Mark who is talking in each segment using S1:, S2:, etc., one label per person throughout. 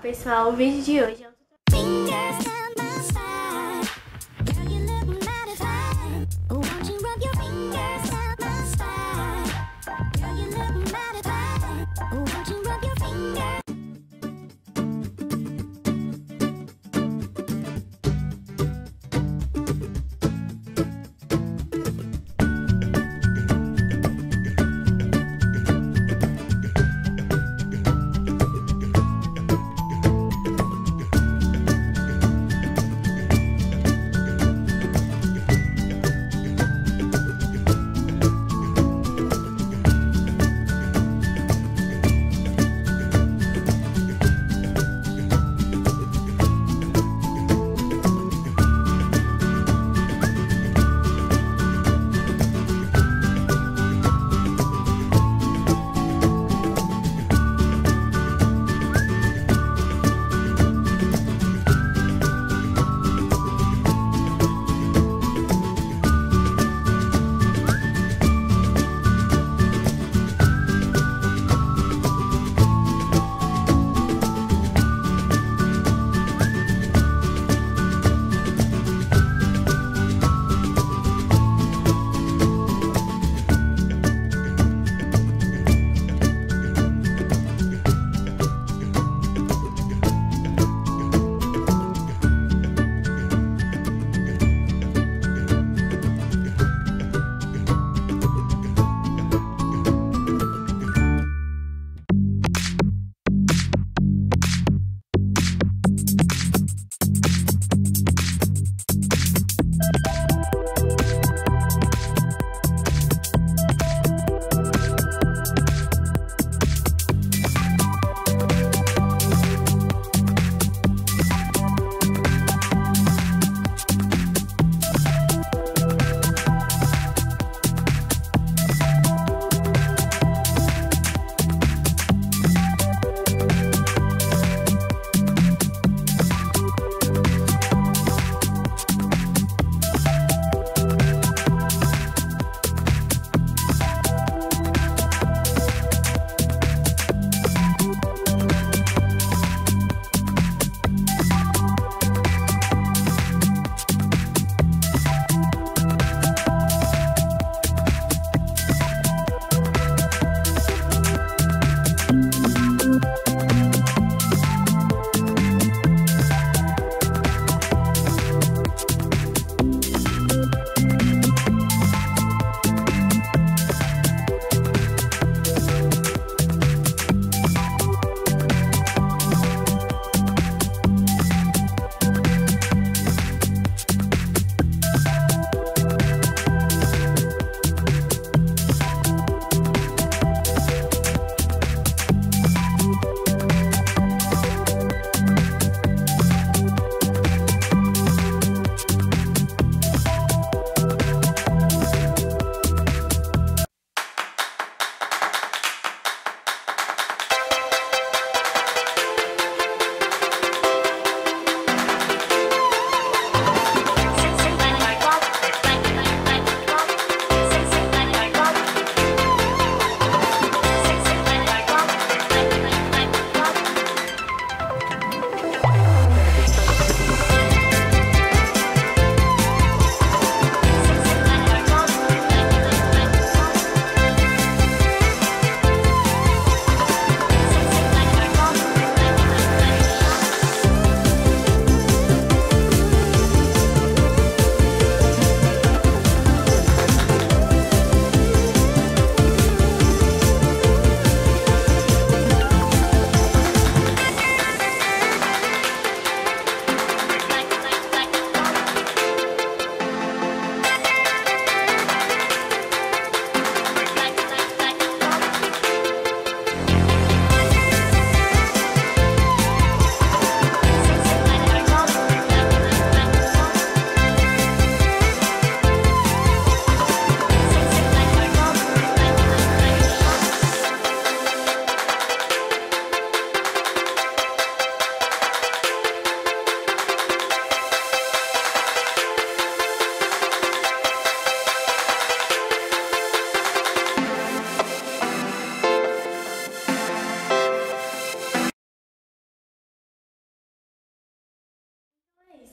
S1: pessoal, o vídeo de hoje é um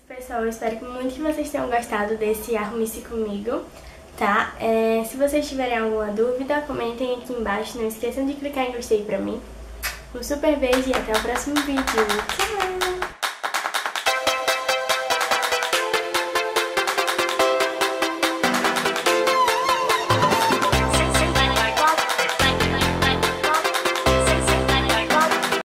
S2: Pessoal, eu espero muito que vocês tenham gostado desse Arrume-se Comigo, tá? É, se vocês tiverem alguma dúvida, comentem aqui embaixo. Não esqueçam de clicar em gostei pra mim. Um super beijo e até o próximo vídeo. Tchau!